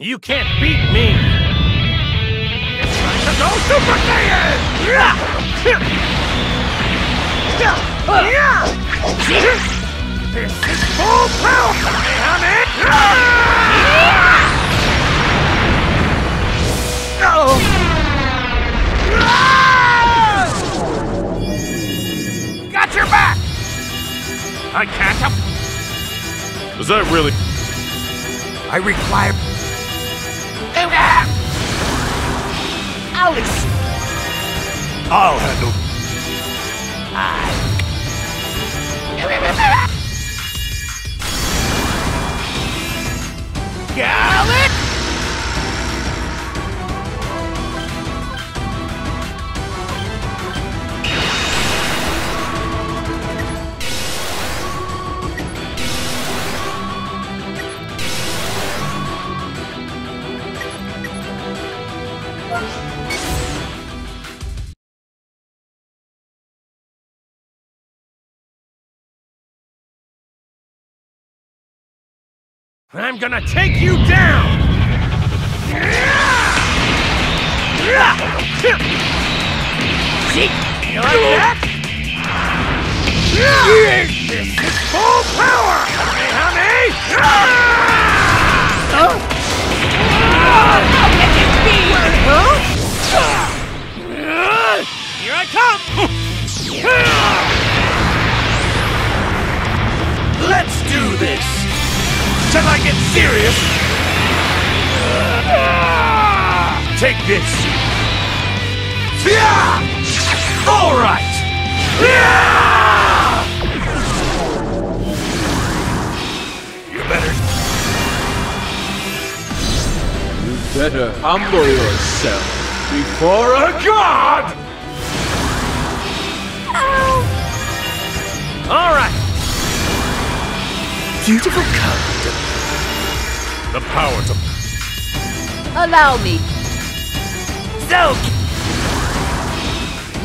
You can't beat me! It's time to go Super Saiyan! This is full power! I can't help. Is that really? I require. Alex! I'll handle. Galick! I'm gonna take you down! See? You like that? This is full power! Kamehameha! How can you be? Here I come! Let's do this! Shall I get serious? Take this! All right! You better You Better humble yourself before a God! Beautiful code. The power to. Allow me. So,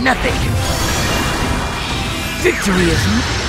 Nothing. Victory is